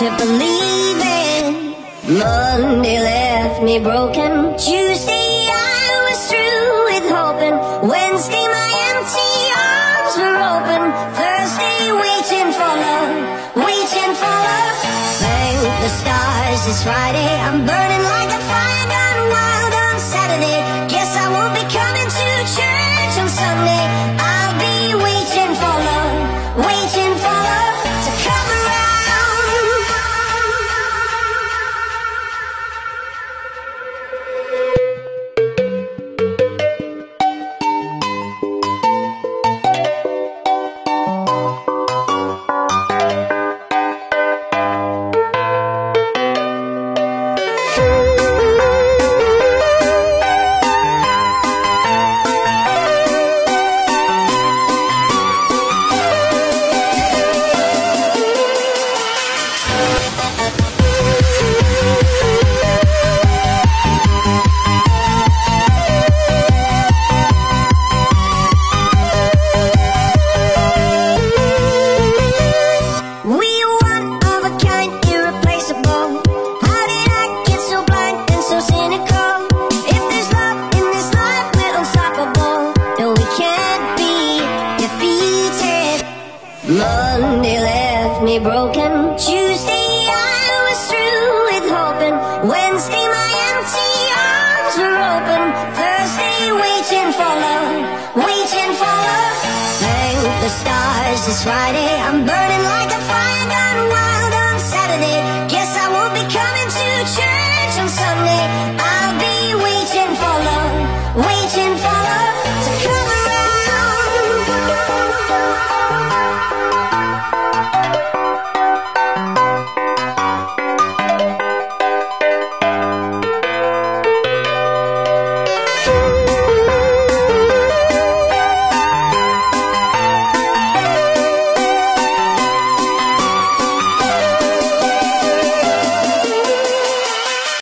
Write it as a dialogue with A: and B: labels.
A: to believe in. Monday left me broken. Tuesday I was through with hoping. Wednesday my empty arms were open. Thursday waiting for love, waiting for love. Thank the stars it's Friday. I'm burning like How did I get so blind and so cynical? If there's love in this life, we're unstoppable. We can't be defeated. Monday left me broken. Tuesday I was through with hoping. Wednesday my empty arms were open. Thursday waiting for love, waiting for love. Thank the stars it's Friday. I'm burning like a fire gone wild